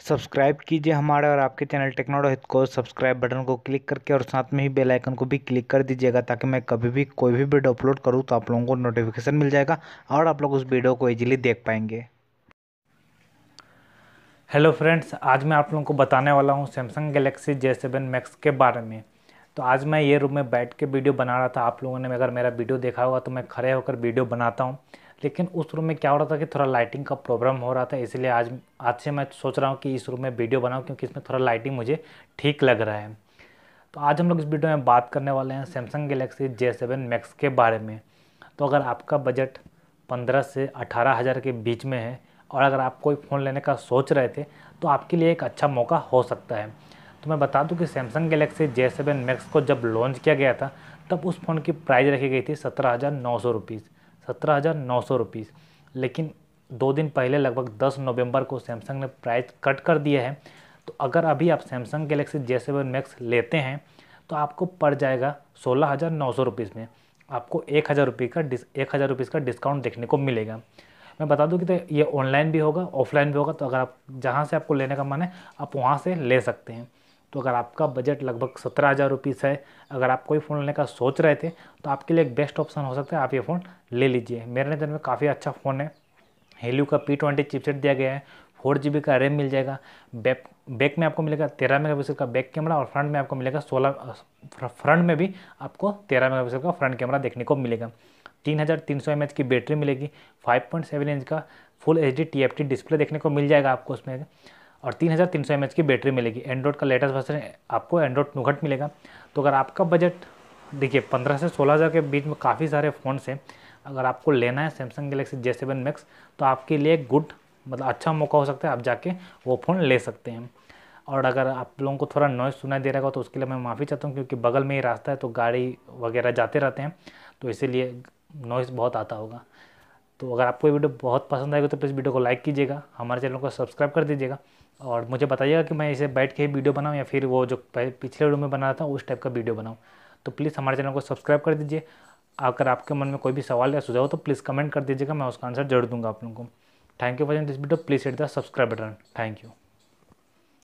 Subscribe कीजिए हमारे और आपके चैनल टेक्नोडो हित को, सब्सक्राइब बटन को क्लिक करके और साथ में ही बेल आइकन को भी क्लिक कर दीजिएगा ताकि मैं कभी भी कोई भी वीडियो अपलोड करूँ तो आप लोगों को नोटिफिकेशन मिल जाएगा और आप लोग उस वीडियो को ईजिली देख पाएँगे। हेलो फ्रेंड्स आज मैं आप लोगों को बताने वाला हूँ Samsung Galaxy J seven Max के बारे में। तो आज मैं ये रूम में बैठ के वीडियो बना रहा था, आप लोगों ने अगर मेरा वीडियो देखा होगा तो मैं खड़े होकर वीडियो बनाता हूँ। लेकिन उस रूम में क्या हो रहा था कि थोड़ा लाइटिंग का प्रॉब्लम हो रहा था, इसलिए आज आज से मैं सोच रहा हूँ कि इस रूम में वीडियो बनाऊँ क्योंकि इसमें थोड़ा लाइटिंग मुझे ठीक लग रहा है। तो आज हम लोग इस वीडियो में बात करने वाले हैं Samsung Galaxy J seven Max के बारे में। तो अगर आपका बजट पंद्रह से अठारह हज़ार के बीच में है और अगर आप कोई फ़ोन लेने का सोच रहे थे तो आपके लिए एक अच्छा मौका हो सकता है। तो मैं बता दूँ कि Samsung Galaxy J seven Max को जब लॉन्च किया गया था, तब उस फ़ोन की प्राइस रखी गई थी सत्रह हज़ार नौ सौ रुपीज़ सत्रह हज़ार नौ सौ रुपीज़ लेकिन दो दिन पहले, लगभग दस नवंबर को सैमसंग ने प्राइस कट कर दिया है। तो अगर अभी आप Samsung Galaxy J seven Max लेते हैं तो आपको पड़ जाएगा सोलह हज़ार नौ सौ रुपीज़ में। आपको एक हज़ार रुपये का डिस, एक हज़ार रुपीज़ का डिस्काउंट देखने को मिलेगा। मैं बता दूँ कि तो ये ऑनलाइन भी होगा ऑफलाइन भी होगा। तो अगर आप, जहाँ से आपको लेने का मन है, आप वहाँ से ले सकते हैं। तो अगर आपका बजट लगभग सत्रह हज़ार रुपीज़ है, अगर आप कोई फ़ोन लेने का सोच रहे थे तो आपके लिए एक बेस्ट ऑप्शन हो सकता है, आप ये फ़ोन ले लीजिए। मेरे नज़र में काफ़ी अच्छा फ़ोन है। हेल्यू का पी ट्वेंटी चिपसेट दिया गया है फोर जी का रैम मिल जाएगा। बैक बैक में आपको मिलेगा तेरह मेगा पिक्सल का बैक कैमरा और फ्रंट में आपको मिलेगा सोलह फ्रंट में भी आपको तेरह मेगा पिक्सल का फ्रंट कैमरा देखने को मिलेगा। तीन हज़ार तीन सौ एम एच की बैटरी मिलेगी फाइव पॉइंट सेवन इंच का full H D T F T display देखने को मिल जाएगा आपको उसमें। और तीन हज़ार तीन की बैटरी मिलेगी। एंड्रॉइड का लेटेस्ट वर्जन आपको एंड्रॉइड नोघट मिलेगा। तो अगर आपका बजट देखिए, पंद्रह से सोलह हज़ार के बीच में काफ़ी सारे फ़ोन्स हैं। अगर आपको लेना है Samsung Galaxy J seven Max तो आपके लिए गुड मतलब अच्छा मौका हो सकता है आप जाके वो फ़ोन ले सकते हैं। और अगर आप लोगों को थोड़ा नॉइज़ सुनाई दे रहा होगा तो उसके लिए मैं माफ़ी चाहता हूँ, क्योंकि बगल में ही रास्ता है तो गाड़ी वगैरह जाते रहते हैं। तो इसीलिए नॉइज़ बहुत आता होगा। तो अगर आपको ये वीडियो बहुत पसंद आएगा तो प्लीज़ वीडियो को लाइक कीजिएगा, हमारे चैनल को सब्सक्राइब कर दीजिएगा और मुझे बताइएगा कि मैं इसे बैठ के ही वीडियो बनाऊँ या फिर वो जो पिछले वीडियो में बना था उस टाइप का वीडियो बनाऊँ। तो प्लीज़ हमारे चैनल को सब्सक्राइब कर दीजिए। अगर आपके मन में कोई भी सवाल या सुझाव तो प्लीज़ कमेंट कर दीजिएगा, मैं उसका आंसर ज़रूर दूँगा आप लोगों को। Thank you for this video please hit the subscribe button thank you